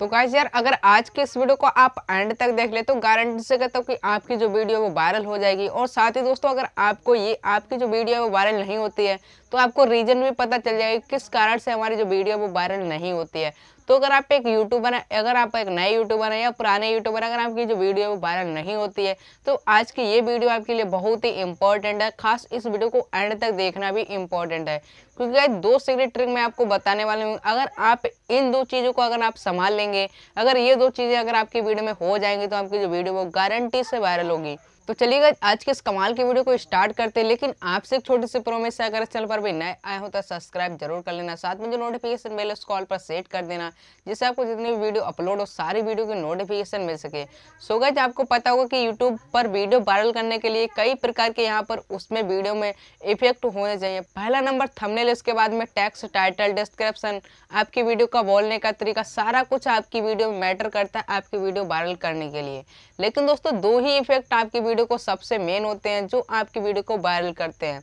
तो गाइज़ यार, अगर आज के इस वीडियो को आप एंड तक देख ले तो गारंटी से कहता हूँ कि आपकी जो वीडियो है वो वायरल हो जाएगी। और साथ ही दोस्तों, अगर आपको ये, आपकी जो वीडियो है वो वायरल नहीं होती है तो आपको रीजन भी पता चल जाएगा किस कारण से हमारी जो वीडियो है वो वायरल नहीं होती है। तो अगर आप एक यूट्यूबर हैं, अगर आप एक नए यूट्यूबर हैं या पुराने यूट्यूबर अगर आपकी जो वीडियो है वो वायरल नहीं होती है तो आज की ये वीडियो आपके लिए बहुत ही इंपॉर्टेंट है। खास इस वीडियो को एंड तक देखना भी इंपॉर्टेंट है। क्योंकि गाइस दो सीक्रेट ट्रिक मैं आपको बताने वाले हूँ। अगर आप इन दो चीज़ों को अगर आप संभाल लेंगे, अगर ये दो चीज़ें अगर आपकी वीडियो में हो जाएँगी तो आपकी जो वीडियो वो गारंटी से वायरल होगी। तो चलिएगा, आज के इस कमाल की वीडियो को स्टार्ट करते हैं, लेकिन आपसे एक छोटी सी प्रोमिस है, अगर चैनल पर भी नए आए हो तो सब्सक्राइब ज़रूर कर लेना, साथ में जो नोटिफिकेशन बेल उस कॉल पर सेट कर देना, जिससे आपको जितनी भी वीडियो अपलोड हो, सारी वीडियो की नोटिफिकेशन मिल सके। सो गज आपको पता होगा कि यूट्यूब पर वीडियो वायरल करने के लिए कई प्रकार के यहाँ पर उसमें वीडियो में इफ़ेक्ट होने चाहिए। पहला नंबर थमनेल इसके बाद में टैक्स टाइटल डिस्क्रिप्शन आपकी वीडियो का बोलने का तरीका, सारा कुछ आपकी वीडियो में मैटर करता है आपकी वीडियो वायरल करने के लिए। लेकिन दोस्तों, दो ही इफ़ेक्ट आपकी वीडियो को सबसे मेन होते हैं, जो आपकी वीडियो को वायरल करते हैं।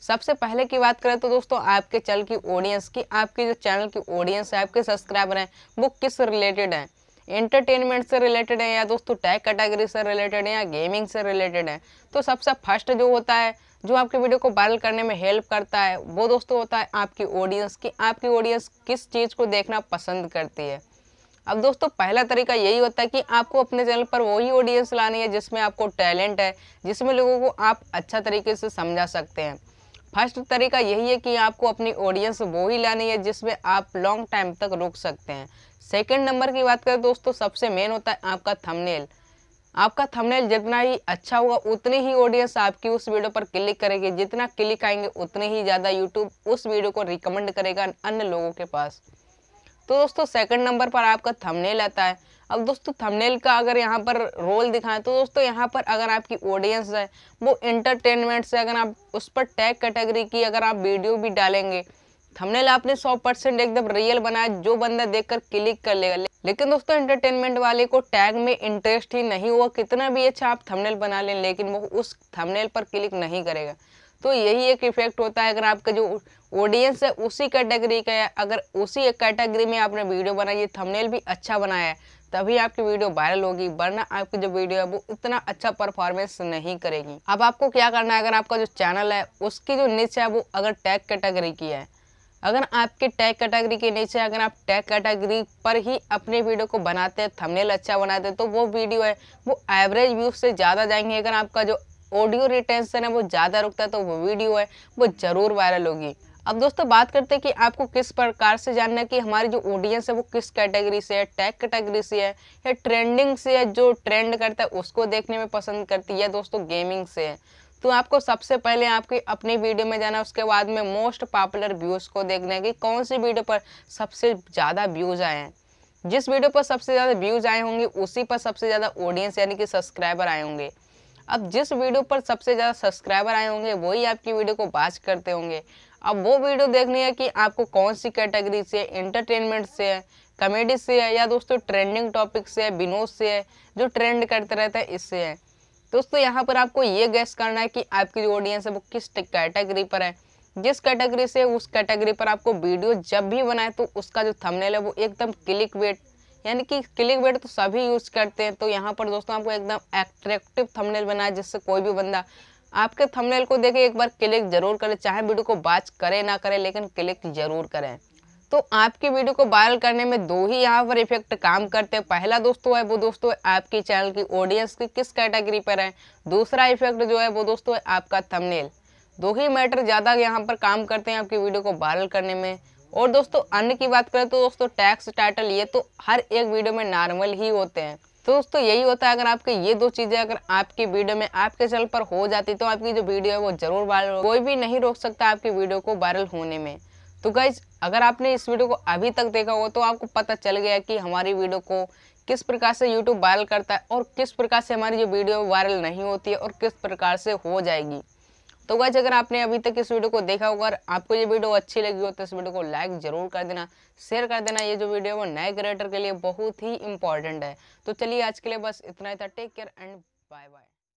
सबसे पहले की बात करें तो दोस्तों, आपके चैनल की ऑडियंस की, आपकी जो चैनल की ऑडियंस है, आपके सब्सक्राइबर हैं, वो किस रिलेटेड है? एंटरटेनमेंट से रिलेटेड है या दोस्तों टैग कैटेगरी से रिलेटेड है या गेमिंग से रिलेटेड है? तो सबसे फ़र्स्ट जो होता है, जो आपके वीडियो को वायरल करने में हेल्प करता है, वो दोस्तों होता है आपकी ऑडियंस की। आपकी ऑडियंस किस चीज़ को देखना पसंद करती है? अब दोस्तों, पहला तरीका यही होता है कि आपको अपने चैनल पर वही ऑडियंस लानी है जिसमें आपको टैलेंट है, जिसमें लोगों को आप अच्छा तरीके से समझा सकते हैं। फ़र्स्ट तरीका यही है कि आपको अपनी ऑडियंस वो ही लानी है जिसमें आप लॉन्ग टाइम तक रुक सकते हैं। सेकेंड नंबर की बात करें दोस्तों, सबसे मेन होता है आपका थंबनेल आपका थंबनेल जितना ही अच्छा होगा, उतनी ही ऑडियंस आपकी उस वीडियो पर क्लिक करेगी। जितना क्लिक आएँगे, उतने ही ज़्यादा यूट्यूब उस वीडियो को रिकमेंड करेगा अन्य लोगों के पास। तो दोस्तों सेकंड नंबर पर आपका थंबनेल आता है। अब दोस्तों थंबनेल का अगर यहाँ पर रोल दिखाएँ तो दोस्तों, यहाँ पर अगर आपकी ऑडियंस है, वो इंटरटेनमेंट से अगर आप उस पर टैग कैटेगरी की अगर आप वीडियो भी डालेंगे थंबनेल आपने 100 परसेंट एकदम रियल बनाया, जो बंदा देखकर क्लिक कर लेगा। लेकिन दोस्तों एंटरटेनमेंट वाले को टैग में इंटरेस्ट ही नहीं हुआ, कितना भी अच्छा आप थंबनेल बना लें, लेकिन वो उस थंबनेल पर क्लिक नहीं करेगा। तो यही एक इफ़ेक्ट होता है, अगर आपका जो ऑडियंस है उसी कैटेगरी का है। अगर उसी कैटेगरी में आपने वीडियो बनाई है थंबनेल भी अच्छा बनाया है, तभी आपकी वीडियो वायरल होगी, वरना आपकी जो वीडियो है वो इतना अच्छा परफॉर्मेंस नहीं करेगी। अब आपको क्या करना है? अगर आपका जो चैनल है, उसकी जो नीचे है, वो अगर टैग कैटेगरी की है, अगर आपके टैग कैटेगरी के नीचे अगर आप टैग कैटेगरी पर ही अपने वीडियो को बनाते हैं थंबनेल अच्छा बनाते हैं तो वो वीडियो है, वो एवरेज व्यूज़ से ज़्यादा जाएँगे। अगर आपका जो ऑडियो रिटेंशन है, वो ज़्यादा रुकता है तो वो वीडियो है, वो ज़रूर वायरल होगी। अब दोस्तों, बात करते हैं कि आपको किस प्रकार से जानना है कि हमारी जो ऑडियंस है, वो किस कैटेगरी से है टैग कैटेगरी से है, या ट्रेंडिंग से है, जो ट्रेंड करता है, उसको देखने में पसंद करती है दोस्तों गेमिंग से है। तो आपको सबसे पहले आपकी अपनी वीडियो में जाना उसके बाद में मोस्ट पॉपुलर व्यूज़ को देखना है कि कौन सी वीडियो पर सबसे ज़्यादा व्यूज़ आए हैं। जिस वीडियो पर सबसे ज़्यादा व्यूज़ आए होंगे, उसी पर सबसे ज़्यादा ऑडियंस यानी कि सब्सक्राइबर आए होंगे। अब जिस वीडियो पर सबसे ज़्यादा सब्सक्राइबर आए होंगे, वही आपकी वीडियो को बाज करते होंगे। अब वो वीडियो देखनी है कि आपको कौन सी कैटेगरी से इंटरटेनमेंट से है कॉमेडी से है, या दोस्तों ट्रेंडिंग टॉपिक से है, विनोद से है, जो ट्रेंड करते रहता है, इससे है। दोस्तों, यहाँ पर आपको ये गैस करना है कि आपकी जो ऑडियंस है, वो किस कैटेगरी पर है। जिस कैटेगरी से उस कैटेगरी पर आपको वीडियो जब भी बनाए तो उसका जो थंबनेल है, वो एकदम क्लिक वेट यानी कि क्लिक वेट तो सभी यूज़ करते हैं। तो यहाँ पर दोस्तों, आपको एकदम एट्रैक्टिव थंबनेल बनाए, जिससे कोई भी बंदा आपके थंबनेल को देखे एक बार क्लिक ज़रूर करें, चाहे वीडियो को बाच करें ना करें, लेकिन क्लिक ज़रूर करें। तो आपकी वीडियो को वायरल करने में दो ही यहाँ पर इफ़ेक्ट काम करते हैं। पहला दोस्तों है वो दोस्तों आपकी चैनल की ऑडियंस की किस कैटेगरी पर है। दूसरा इफ़ेक्ट जो है वो दोस्तों है आपका थंबनेल दो ही मैटर ज़्यादा यहाँ पर काम करते हैं आपकी वीडियो को वायरल करने में। और दोस्तों, अन्य की बात करें तो दोस्तों टैक्स टाइटल ये तो हर एक वीडियो में नॉर्मल ही होते हैं। तो दोस्तों, यही होता है, अगर आपके ये दो चीज़ें अगर आपकी वीडियो में आपके चैनल पर हो जाती तो आपकी जो वीडियो है वो ज़रूर वायरल कोई भी नहीं रोक सकता आपकी वीडियो को वायरल होने में। तो गाइज़ अगर आपने इस वीडियो को अभी तक देखा हो तो आपको पता चल गया कि हमारी वीडियो को किस प्रकार से यूट्यूब वायरल करता है और किस प्रकार से हमारी जो वीडियो वायरल नहीं होती है और किस प्रकार से हो जाएगी। तो गाइज़ अगर आपने अभी तक इस वीडियो को देखा होगा और आपको ये वीडियो अच्छी लगी हो तो इस वीडियो को लाइक ज़रूर कर देना शेयर कर देना। ये जो वीडियो वो नए क्रिएटर के लिए बहुत ही इंपॉर्टेंट है। तो चलिए आज के लिए बस इतना ही था। Take care and bye bye